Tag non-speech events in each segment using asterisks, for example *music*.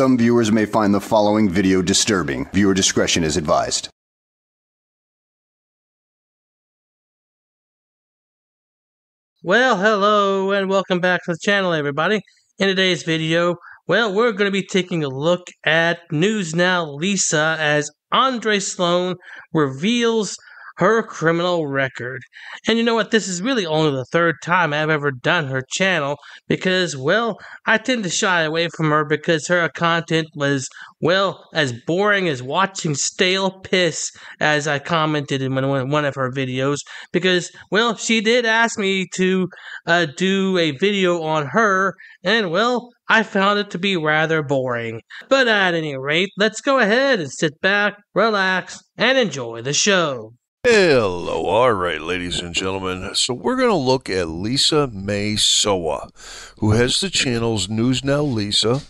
Some viewers may find the following video disturbing. Viewer discretion is advised. Well, hello and welcome back to the channel, everybody. In today's video, well, we're going to be taking a look at News Now Lisa as Andre Sloan reveals her criminal record. And you know what? This is really only the third time I've ever done her channel because, well, I tend to shy away from her because her content was, well, as boring as watching stale piss, as I commented in one of her videos. Because, well, she did ask me to uh, do a video on her, and, well, I found it to be rather boring. But at any rate, let's go ahead and sit back, relax, and enjoy the show. Hello, all right, ladies and gentlemen. So we're going to look at Lisa May Soa, who has the channels News Now Lisa,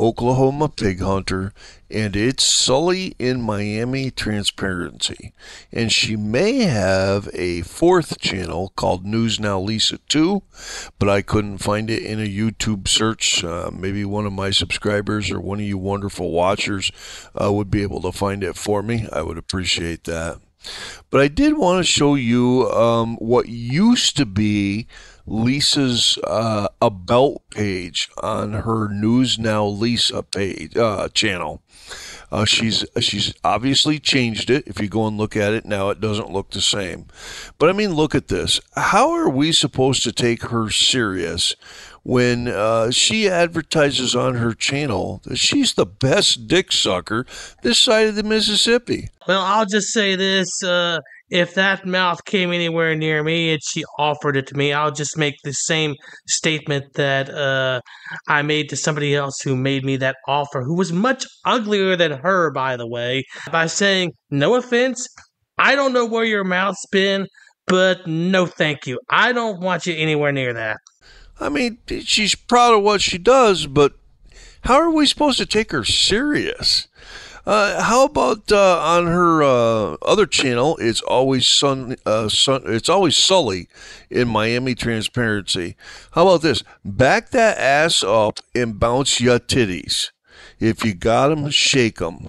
Oklahoma Pig Hunter, and It's Sully in Miami Transparency. And she may have a fourth channel called News Now Lisa 2, but I couldn't find it in a YouTube search. Uh, maybe one of my subscribers or one of you wonderful watchers uh, would be able to find it for me. I would appreciate that. But I did want to show you um, what used to be Lisa's uh, about page on her News Now Lisa page uh, channel. Uh, she's she's obviously changed it. If you go and look at it now, it doesn't look the same. But I mean, look at this. How are we supposed to take her serious when uh, she advertises on her channel that she's the best dick sucker this side of the Mississippi? Well, I'll just say this. Uh, if that mouth came anywhere near me and she offered it to me, I'll just make the same statement that uh, I made to somebody else who made me that offer, who was much uglier than her, by the way, by saying, No offense, I don't know where your mouth's been, but no thank you. I don't want you anywhere near that. I mean, she's proud of what she does, but how are we supposed to take her serious? Uh, how about uh, on her uh, other channel? It's always sun, uh, sun. It's always Sully in Miami Transparency. How about this? Back that ass up and bounce your titties. If you got them, shake them.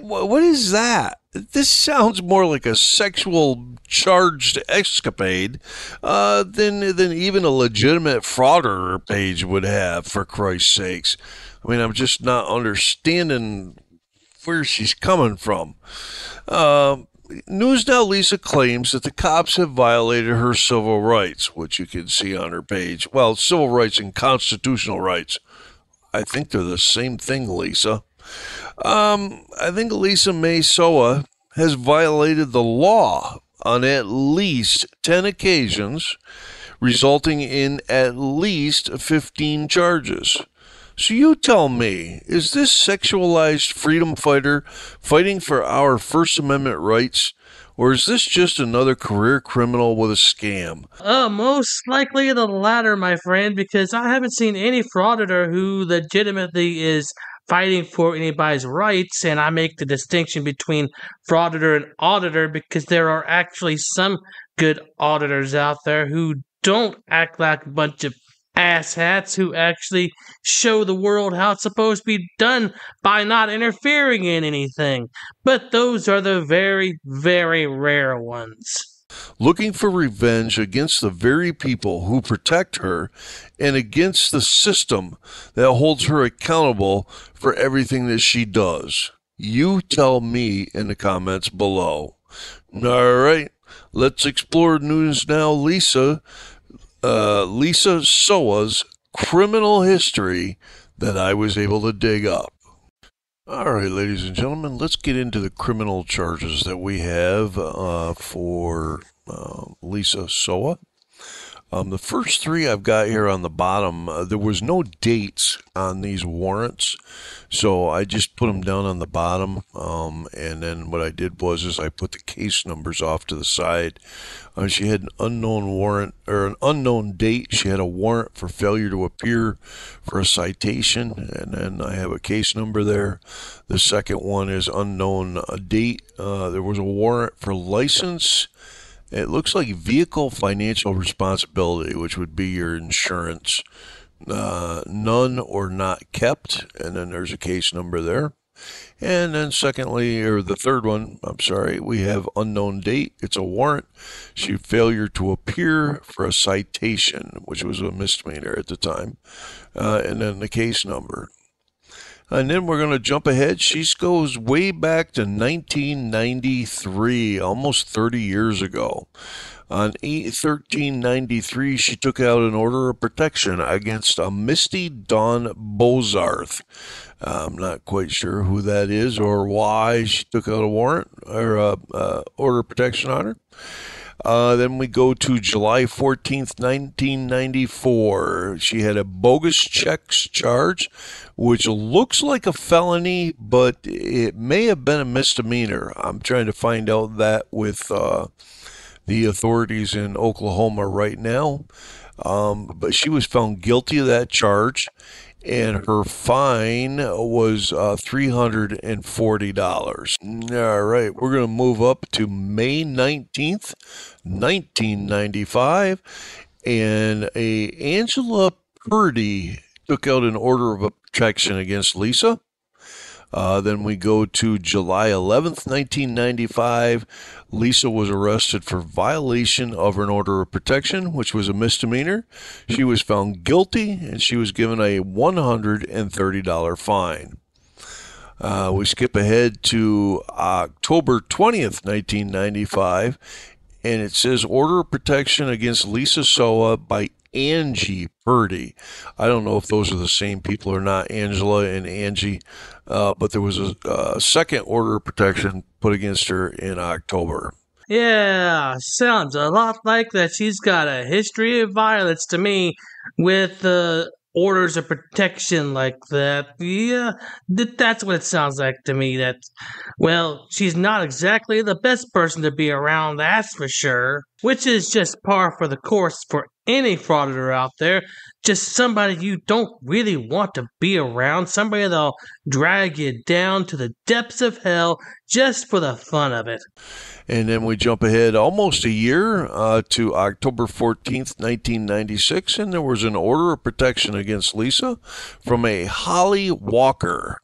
What is that? This sounds more like a sexual charged escapade uh, than than even a legitimate frauder page would have. For Christ's sakes, I mean, I'm just not understanding where she's coming from. Uh, News Now Lisa claims that the cops have violated her civil rights, which you can see on her page. Well, civil rights and constitutional rights. I think they're the same thing, Lisa. Um, I think Lisa May Soa has violated the law on at least 10 occasions, resulting in at least 15 charges. So you tell me, is this sexualized freedom fighter fighting for our First Amendment rights? Or is this just another career criminal with a scam? Uh, most likely the latter, my friend, because I haven't seen any frauditor who legitimately is fighting for anybody's rights, and I make the distinction between frauditor and auditor because there are actually some good auditors out there who don't act like a bunch of asshats who actually show the world how it's supposed to be done by not interfering in anything. But those are the very, very rare ones. Looking for revenge against the very people who protect her and against the system that holds her accountable for everything that she does. You tell me in the comments below. All right, let's explore news now, Lisa uh, Lisa Soa's criminal history that I was able to dig up. All right, ladies and gentlemen, let's get into the criminal charges that we have uh, for uh, Lisa Sowa. Um, the first three I've got here on the bottom, uh, there was no dates on these warrants, so I just put them down on the bottom. Um, and then what I did was is I put the case numbers off to the side. Uh, she had an unknown warrant or an unknown date. She had a warrant for failure to appear for a citation, and then I have a case number there. The second one is unknown uh, date. Uh, there was a warrant for license it looks like vehicle financial responsibility, which would be your insurance. uh, none or not kept, and then there's a case number there. And then, secondly, or the third one, I'm sorry, we have unknown date. It's a warrant. She failure to appear for a citation, which was a misdemeanor at the time. Uh, and then the case number. And then we're going to jump ahead. She goes way back to 1993, almost 30 years ago. On 8 1393, she took out an order of protection against a Misty Dawn Bozarth. I'm not quite sure who that is or why she took out a warrant or a, a order of protection on her. Uh, then we go to July 14th, 1994. She had a bogus checks charge, which looks like a felony, but it may have been a misdemeanor. I'm trying to find out that with uh, the authorities in Oklahoma right now. Um, but she was found guilty of that charge and her fine was uh, $340. All right, we're going to move up to May 19th, 1995, and a Angela Purdy took out an order of protection against Lisa. Uh, then we go to July 11th, 1995. Lisa was arrested for violation of an order of protection, which was a misdemeanor. She was found guilty and she was given a $130 fine. Uh, we skip ahead to October 20th, 1995, and it says order of protection against Lisa Soa by Angie Purdy. I don't know if those are the same people or not, Angela and Angie, uh, but there was a, a second order of protection put against her in October. Yeah, sounds a lot like that. She's got a history of violence to me with uh, orders of protection like that. Yeah, th- that's what it sounds like to me. That, well, she's not exactly the best person to be around, that's for sure. Which is just par for the course for any frauditor out there. Just somebody you don't really want to be around. Somebody that'll drag you down to the depths of hell just for the fun of it. And then we jump ahead almost a year uh, to October 14th, 1996, and there was an order of protection against Lisa from a Holly Walker.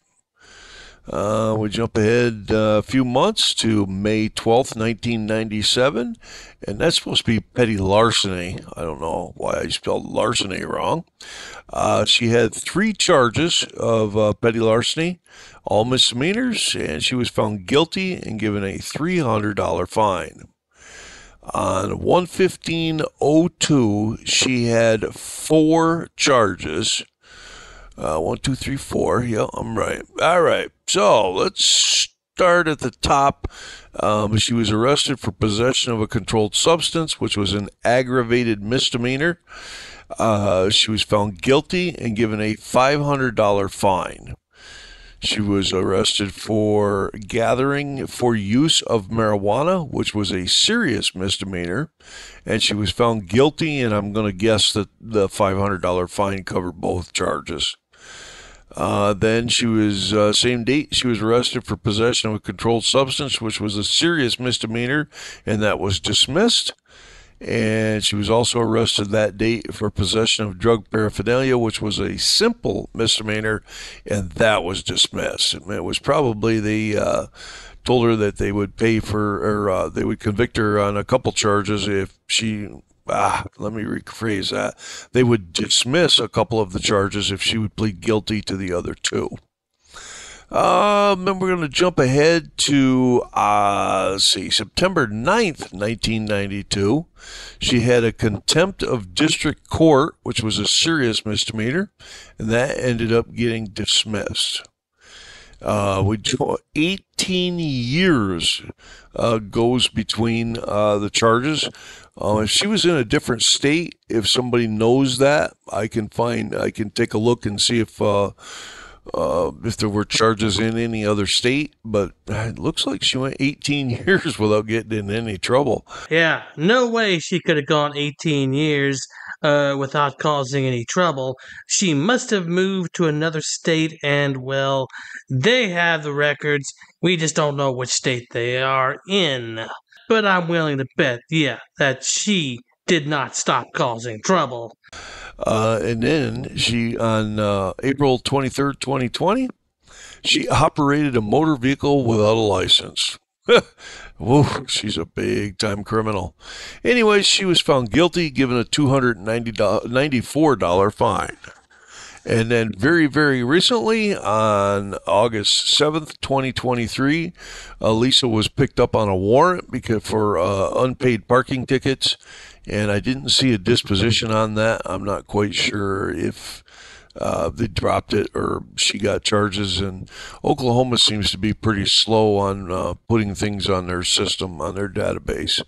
Uh, we jump ahead uh, a few months to May 12th, 1997, and that's supposed to be petty larceny. I don't know why I spelled larceny wrong. Uh, she had three charges of uh, petty larceny, all misdemeanors, and she was found guilty and given a $300 fine. On 11502, she had four charges uh, one, two, three, four. Yeah, I'm right. All right. So let's start at the top. Um, she was arrested for possession of a controlled substance, which was an aggravated misdemeanor. Uh, she was found guilty and given a $500 fine. She was arrested for gathering for use of marijuana, which was a serious misdemeanor, and she was found guilty. And I'm going to guess that the $500 fine covered both charges. Uh, then she was uh, same date she was arrested for possession of a controlled substance, which was a serious misdemeanor, and that was dismissed. And she was also arrested that date for possession of drug paraphernalia, which was a simple misdemeanor, and that was dismissed. It was probably the uh, told her that they would pay for or uh, they would convict her on a couple charges if she ah, let me rephrase that. They would dismiss a couple of the charges if she would plead guilty to the other two. Um, then we're going to jump ahead to, uh, see, September 9th, 1992. She had a contempt of district court, which was a serious misdemeanor, and that ended up getting dismissed. Uh, we *laughs* 18 years uh, goes between uh, the charges. Uh, if she was in a different state, if somebody knows that, I can find, I can take a look and see if uh, uh, if there were charges in any other state. But it looks like she went 18 *laughs* years without getting in any trouble. Yeah, no way she could have gone 18 years uh, without causing any trouble. She must have moved to another state, and well, they have the records. We just don't know which state they are in. But I'm willing to bet, yeah, that she did not stop causing trouble. Uh, and then she, on uh, April 23rd, 2020, she operated a motor vehicle without a license. *laughs* Whoa, she's a big time criminal. Anyways, she was found guilty, given a $294 fine. And then very, very recently, on August 7th, 2023, uh, Lisa was picked up on a warrant because for uh, unpaid parking tickets. And I didn't see a disposition on that. I'm not quite sure if uh, they dropped it or she got charges. And Oklahoma seems to be pretty slow on uh, putting things on their system, on their database.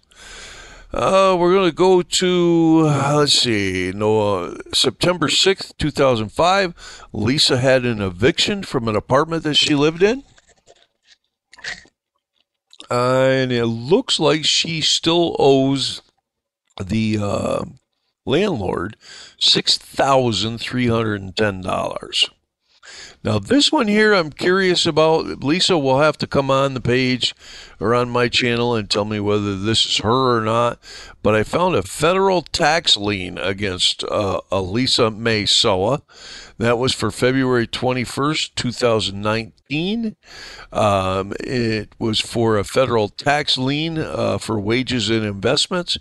Uh, we're going to go to, let's see, no, September 6th, 2005. Lisa had an eviction from an apartment that she lived in. Uh, and it looks like she still owes the uh, landlord $6,310. Now, this one here, I'm curious about. Lisa will have to come on the page or on my channel and tell me whether this is her or not. But I found a federal tax lien against uh, Lisa May Soa. That was for February 21st, 2019. Um, it was for a federal tax lien uh, for wages and investments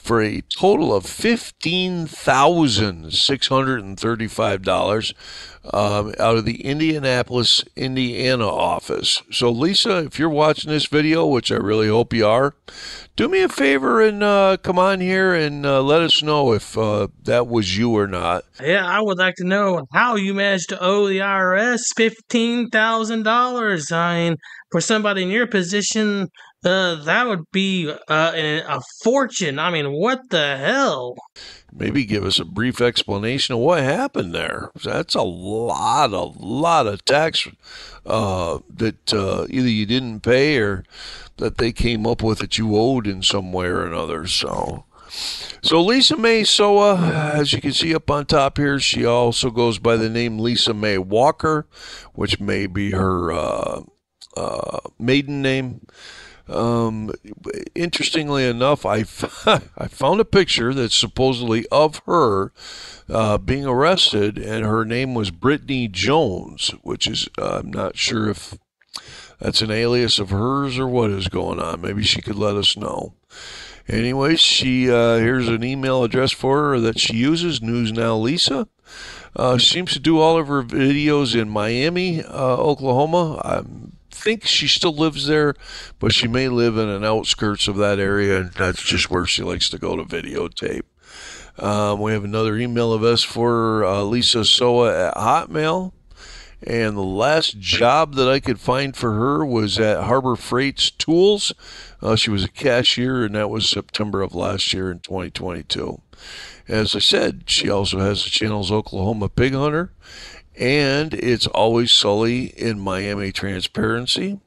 for a total of $15,635 um, out of the Indianapolis, Indiana office. So, Lisa, if you're watching this video, which I really hope you are, do me a favor and uh, come on here and uh, let us know if uh, that was you or not. Yeah, I would like to know how you managed to owe the IRS $15,000. I mean, for somebody in your position, uh, that would be uh, a fortune. I mean, what the hell? Maybe give us a brief explanation of what happened there. That's a lot, a lot of tax uh, that uh, either you didn't pay or that they came up with that you owed in some way or another. So. So Lisa May Soa, as you can see up on top here, she also goes by the name Lisa May Walker, which may be her uh, uh, maiden name. Um, interestingly enough, I, *laughs* I found a picture that's supposedly of her uh, being arrested, and her name was Brittany Jones, which is, uh, I'm not sure if that's an alias of hers or what is going on. Maybe she could let us know. Anyway, she uh, here's an email address for her that she uses, News Now Lisa. Uh, seems to do all of her videos in Miami, uh, Oklahoma. I'm think she still lives there, but she may live in an outskirts of that area, and that's just where she likes to go to videotape. Um, we have another email of us for uh, Lisa Soa at Hotmail. And the last job that I could find for her was at Harbor Freight's Tools. Uh, she was a cashier, and that was September of last year in 2022. As I said, she also has the channels Oklahoma Pig Hunter and it's always Sully in Miami Transparency.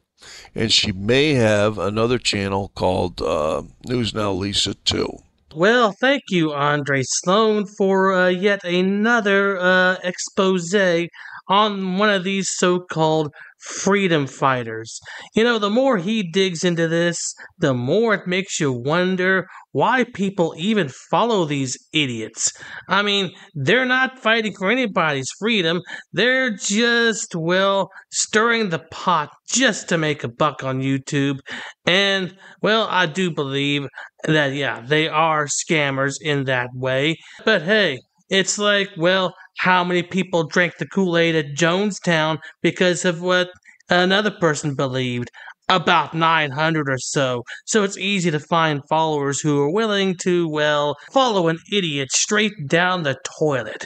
And she may have another channel called uh, News Now Lisa too. Well, thank you, Andre Sloan, for uh, yet another uh, expose on one of these so called freedom fighters. You know, the more he digs into this, the more it makes you wonder why people even follow these idiots. I mean, they're not fighting for anybody's freedom. They're just, well, stirring the pot just to make a buck on YouTube. And, well, I do believe that, yeah, they are scammers in that way. But hey, it's like, well, how many people drank the Kool Aid at Jonestown because of what another person believed? About 900 or so. So it's easy to find followers who are willing to, well, follow an idiot straight down the toilet.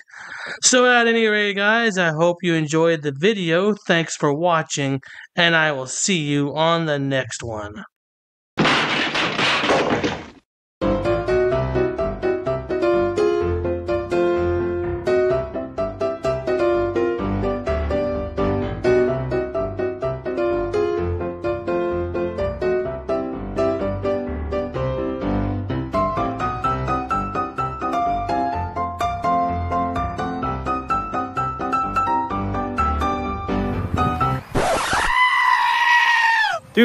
So, at any rate, guys, I hope you enjoyed the video. Thanks for watching, and I will see you on the next one.